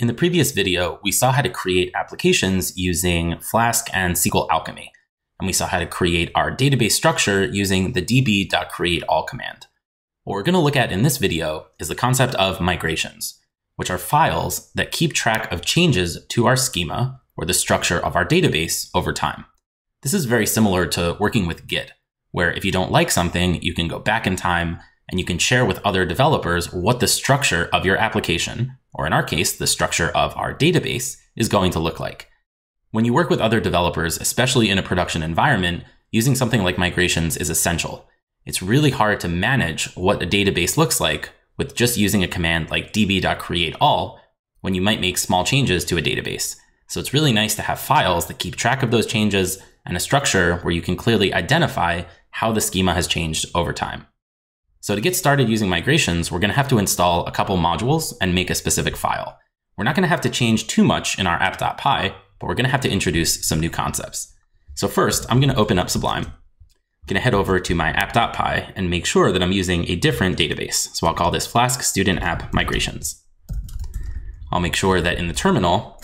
In the previous video, we saw how to create applications using Flask and SQL Alchemy, and we saw how to create our database structure using the db.createAll command. What we're going to look at in this video is the concept of migrations, which are files that keep track of changes to our schema or the structure of our database over time. This is very similar to working with Git, where if you don't like something, you can go back in time and you can share with other developers what the structure of your application or in our case, the structure of our database, is going to look like. When you work with other developers, especially in a production environment, using something like migrations is essential. It's really hard to manage what a database looks like with just using a command like db.createAll when you might make small changes to a database. So it's really nice to have files that keep track of those changes and a structure where you can clearly identify how the schema has changed over time. So to get started using migrations, we're going to have to install a couple modules and make a specific file. We're not going to have to change too much in our app.py, but we're going to have to introduce some new concepts. So first, I'm going to open up Sublime. I'm going to head over to my app.py and make sure that I'm using a different database. So I'll call this Flask Student App Migrations. I'll make sure that in the terminal,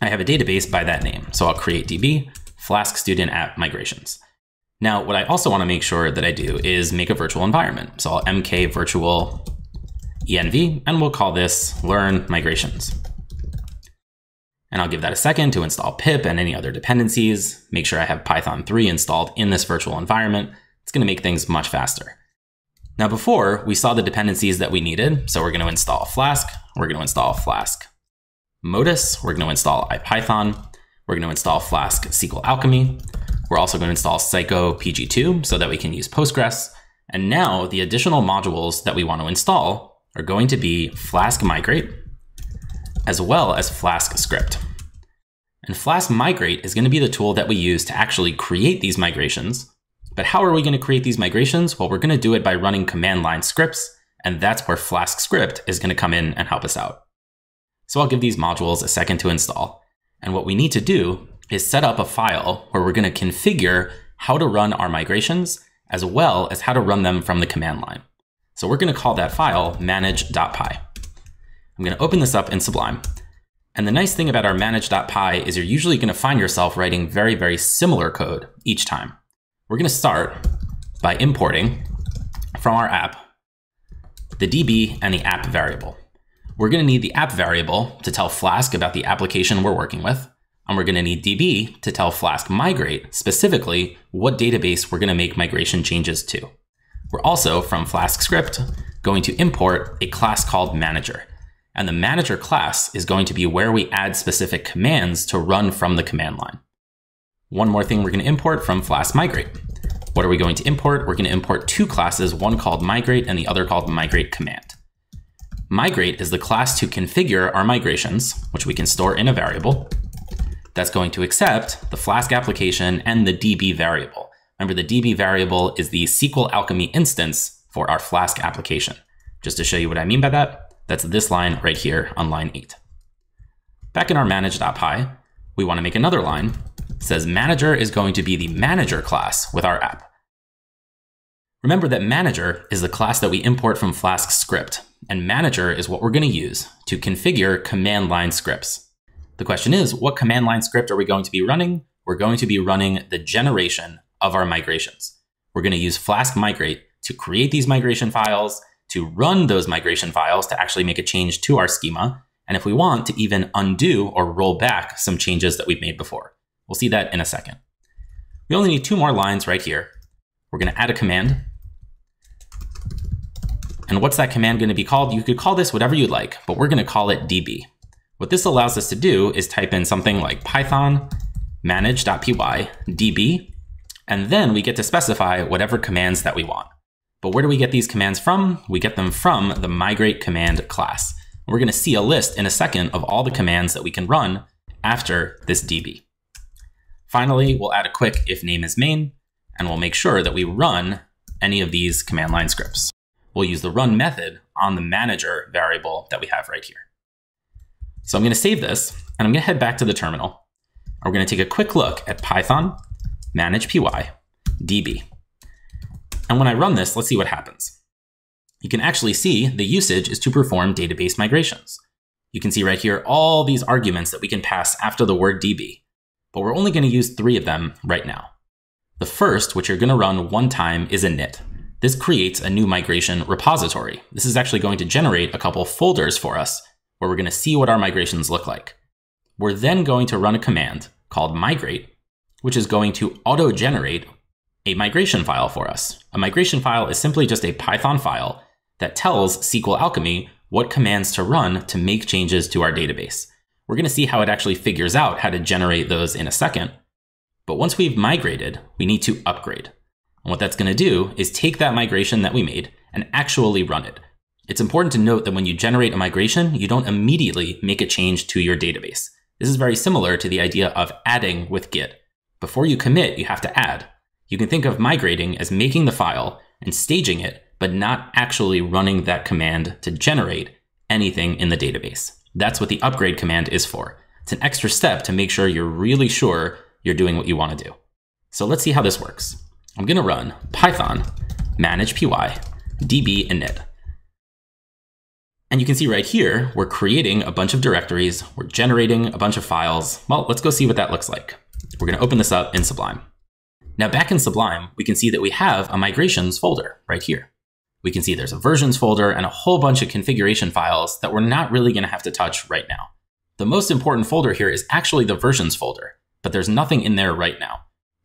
I have a database by that name. So I'll create db Flask Student App Migrations. Now, what I also want to make sure that I do is make a virtual environment. So I'll mk virtual env, and we'll call this learn migrations. And I'll give that a second to install pip and any other dependencies. Make sure I have Python 3 installed in this virtual environment. It's going to make things much faster. Now before, we saw the dependencies that we needed. So we're going to install Flask. We're going to install Flask Modus. We're going to install IPython. We're going to install Flask SQL Alchemy. We're also going to install psycopg2 so that we can use Postgres. And now the additional modules that we want to install are going to be Flask Migrate, as well as Flask Script. And Flask Migrate is going to be the tool that we use to actually create these migrations. But how are we going to create these migrations? Well, we're going to do it by running command line scripts, and that's where Flask Script is going to come in and help us out. So I'll give these modules a second to install. And what we need to do is set up a file where we're going to configure how to run our migrations as well as how to run them from the command line. So we're going to call that file manage.py. I'm going to open this up in Sublime. And the nice thing about our manage.py is you're usually going to find yourself writing very, very similar code each time. We're going to start by importing from our app the DB and the app variable. We're going to need the app variable to tell Flask about the application we're working with. And we're going to need DB to tell Flask migrate specifically what database we're going to make migration changes to. We're also, from Flask script, going to import a class called manager. And the manager class is going to be where we add specific commands to run from the command line. One more thing we're going to import from Flask migrate. What are we going to import? We're going to import two classes, one called migrate and the other called migrate command. Migrate is the class to configure our migrations, which we can store in a variable that's going to accept the Flask application and the DB variable. Remember, the DB variable is the SQL Alchemy instance for our Flask application. Just to show you what I mean by that, that's this line right here on line 8. Back in our manage.py, we want to make another line. It says manager is going to be the manager class with our app. Remember that manager is the class that we import from Flask script, and manager is what we're going to use to configure command line scripts. The question is, what command line script are we going to be running? We're going to be running the generation of our migrations. We're going to use Flask migrate to create these migration files, to run those migration files to actually make a change to our schema, and if we want to even undo or roll back some changes that we've made before. We'll see that in a second. We only need two more lines right here. We're going to add a command. And what's that command going to be called? You could call this whatever you'd like, but we're going to call it db. What this allows us to do is type in something like python manage.py db, and then we get to specify whatever commands that we want. But where do we get these commands from? We get them from the migrate command class. We're going to see a list in a second of all the commands that we can run after this db. Finally, we'll add a quick if name is main, and we'll make sure that we run any of these command line scripts. We'll use the run method on the manager variable that we have right here. So I'm going to save this and I'm going to head back to the terminal. We're going to take a quick look at Python manage py db. And when I run this, let's see what happens. You can actually see the usage is to perform database migrations. You can see right here all these arguments that we can pass after the word DB, but we're only going to use three of them right now. The first, which you're going to run one time, is init. This creates a new migration repository. This is actually going to generate a couple folders for us where we're going to see what our migrations look like. We're then going to run a command called migrate, which is going to auto-generate a migration file for us. A migration file is simply just a Python file that tells SQL Alchemy what commands to run to make changes to our database. We're going to see how it actually figures out how to generate those in a second. But once we've migrated, we need to upgrade. And what that's going to do is take that migration that we made and actually run it. It's important to note that when you generate a migration, you don't immediately make a change to your database. This is very similar to the idea of adding with Git. Before you commit, you have to add. You can think of migrating as making the file and staging it, but not actually running that command to generate anything in the database. That's what the upgrade command is for. It's an extra step to make sure you're really sure you're doing what you want to do. So let's see how this works. I'm going to run python manage py db init. And you can see right here, we're creating a bunch of directories, we're generating a bunch of files. Well, let's go see what that looks like. We're going to open this up in Sublime. Now back in Sublime, we can see that we have a migrations folder right here. We can see there's a versions folder and a whole bunch of configuration files that we're not really going to have to touch right now. The most important folder here is actually the versions folder, but there's nothing in there right now.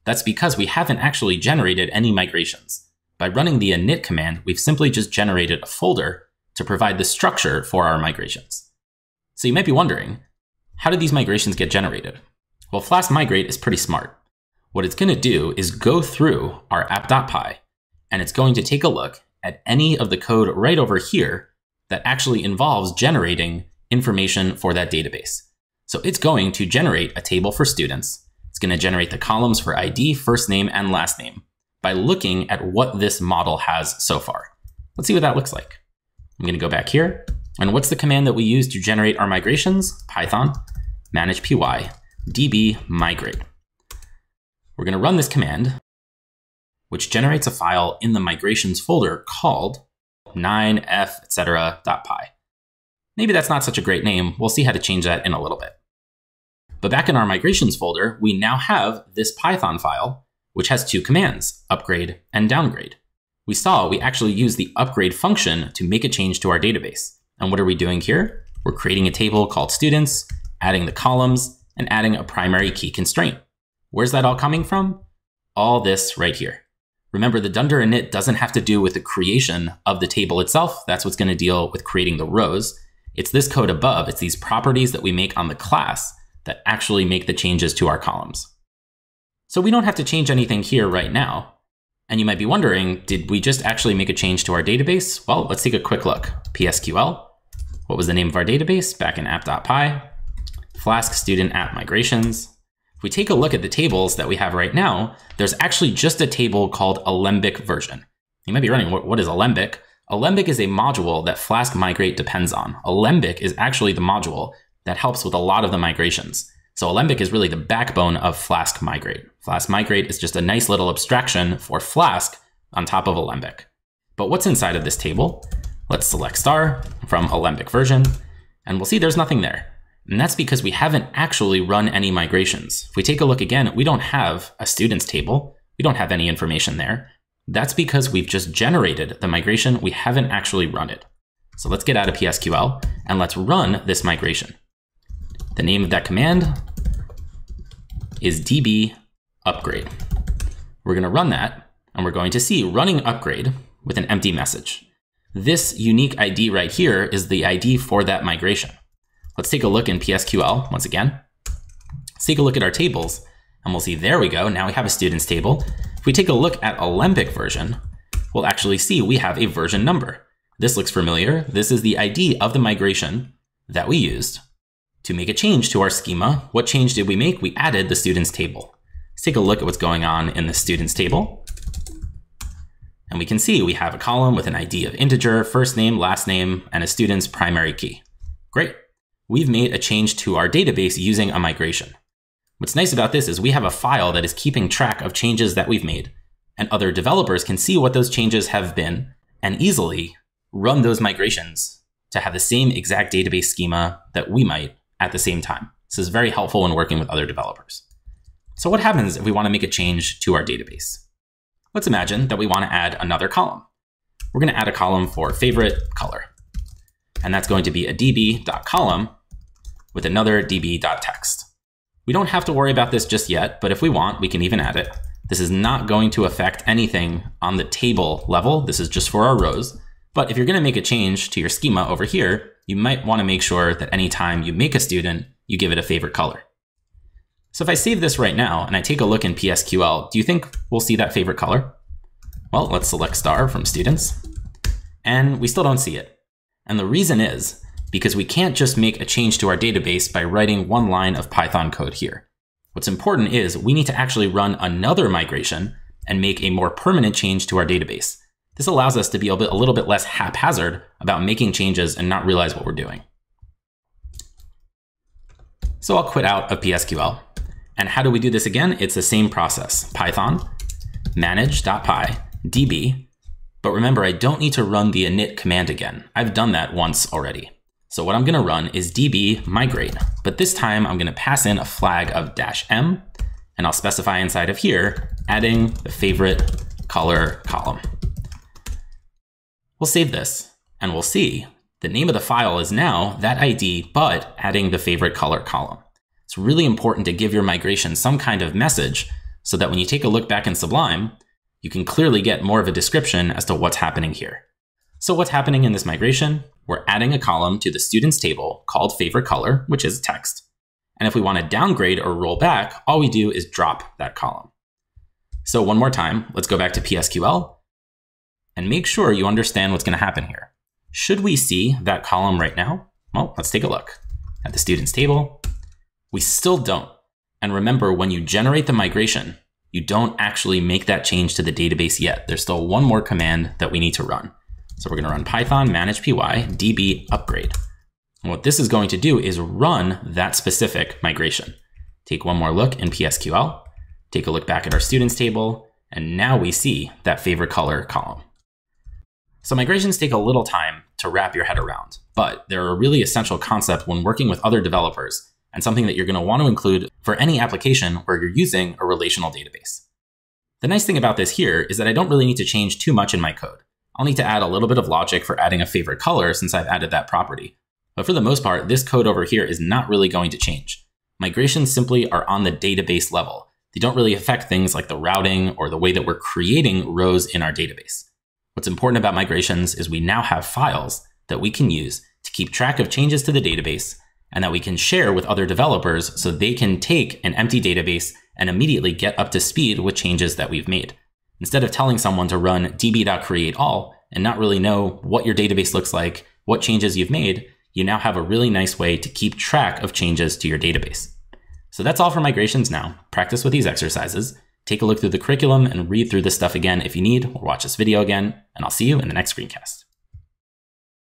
That's because we haven't actually generated any migrations. By running the init command, we've simply just generated a folder to provide the structure for our migrations. So you might be wondering, how do these migrations get generated? Well, Flask Migrate is pretty smart. What it's going to do is go through our app.py, and it's going to take a look at any of the code right over here that actually involves generating information for that database. So it's going to generate a table for students. It's going to generate the columns for ID, first name, and last name by looking at what this model has so far. Let's see what that looks like. I'm going to go back here. And what's the command that we use to generate our migrations? Python manage py db migrate. We're going to run this command, which generates a file in the migrations folder called 9f etc.py. Maybe that's not such a great name. We'll see how to change that in a little bit. But back in our migrations folder, we now have this Python file, which has two commands, upgrade and downgrade. We saw we actually use the upgrade function to make a change to our database. And what are we doing here? We're creating a table called students, adding the columns, and adding a primary key constraint. Where's that all coming from? All this right here. Remember, the dunder init doesn't have to do with the creation of the table itself. That's what's going to deal with creating the rows. It's this code above. It's these properties that we make on the class that actually make the changes to our columns. So we don't have to change anything here right now. And you might be wondering, did we just actually make a change to our database? Well, let's take a quick look. PSQL, what was the name of our database back in app.py? Flask student app migrations. If we take a look at the tables that we have right now, there's actually just a table called Alembic version. You might be running, what is Alembic? Alembic is a module that Flask Migrate depends on. Alembic is actually the module that helps with a lot of the migrations. So Alembic is really the backbone of Flask Migrate. Flask Migrate is just a nice little abstraction for Flask on top of Alembic. But what's inside of this table? Let's select star from Alembic version, and we'll see there's nothing there. And that's because we haven't actually run any migrations. If we take a look again, we don't have a students table. We don't have any information there. That's because we've just generated the migration. We haven't actually run it. So let's get out of PSQL and let's run this migration. The name of that command is db upgrade. We're going to run that, and we're going to see running upgrade with an empty message. This unique ID right here is the ID for that migration. Let's take a look in PSQL once again. Let's take a look at our tables, and we'll see there we go. Now we have a students table. If we take a look at Alembic version, we'll actually see we have a version number. This looks familiar. This is the ID of the migration that we used to make a change to our schema, what change did we make? We added the students table. Let's take a look at what's going on in the students table. And we can see we have a column with an ID of integer, first name, last name, and a student's primary key. Great. We've made a change to our database using a migration. What's nice about this is we have a file that is keeping track of changes that we've made, and other developers can see what those changes have been and easily run those migrations to have the same exact database schema that we might at the same time. This is very helpful when working with other developers. So what happens if we want to make a change to our database? Let's imagine that we want to add another column. We're going to add a column for favorite color. And that's going to be a db.column with another db.text. We don't have to worry about this just yet, but if we want, we can even add it. This is not going to affect anything on the table level. This is just for our rows. But if you're going to make a change to your schema over here, you might want to make sure that anytime you make a student, you give it a favorite color. So if I save this right now and I take a look in PSQL, do you think we'll see that favorite color? Well, let's select star from students. And we still don't see it. And the reason is because we can't just make a change to our database by writing one line of Python code here. What's important is we need to actually run another migration and make a more permanent change to our database. This allows us to be a, bit, a little bit less haphazard about making changes and not realize what we're doing. So I'll quit out of PSQL. And how do we do this again? It's the same process. Python, manage.py, db. But remember, I don't need to run the init command again. I've done that once already. So what I'm gonna run is db migrate, but this time I'm gonna pass in a flag of dash m, and I'll specify inside of here, adding the favorite color column. We'll save this and we'll see the name of the file is now that ID, but adding the favorite color column. It's really important to give your migration some kind of message so that when you take a look back in Sublime, you can clearly get more of a description as to what's happening here. So what's happening in this migration? We're adding a column to the students table called favorite color, which is text. And if we want to downgrade or roll back, all we do is drop that column. So one more time, let's go back to PSQL and make sure you understand what's going to happen here. Should we see that column right now? Well, let's take a look at the students table. We still don't. And remember, when you generate the migration, you don't actually make that change to the database yet. There's still one more command that we need to run. So we're going to run python manage py db upgrade. And what this is going to do is run that specific migration. Take one more look in PSQL, take a look back at our students table, and now we see that favorite color column. So migrations take a little time to wrap your head around, but they're a really essential concept when working with other developers and something that you're going to want to include for any application where you're using a relational database. The nice thing about this here is that I don't really need to change too much in my code. I'll need to add a little bit of logic for adding a favorite color since I've added that property. But for the most part, this code over here is not really going to change. Migrations simply are on the database level. They don't really affect things like the routing or the way that we're creating rows in our database. What's important about migrations is we now have files that we can use to keep track of changes to the database and that we can share with other developers so they can take an empty database and immediately get up to speed with changes that we've made. Instead of telling someone to run db.createAll and not really know what your database looks like, what changes you've made, you now have a really nice way to keep track of changes to your database. So that's all for migrations now. Practice with these exercises. Take a look through the curriculum and read through this stuff again if you need, or watch this video again, and I'll see you in the next screencast.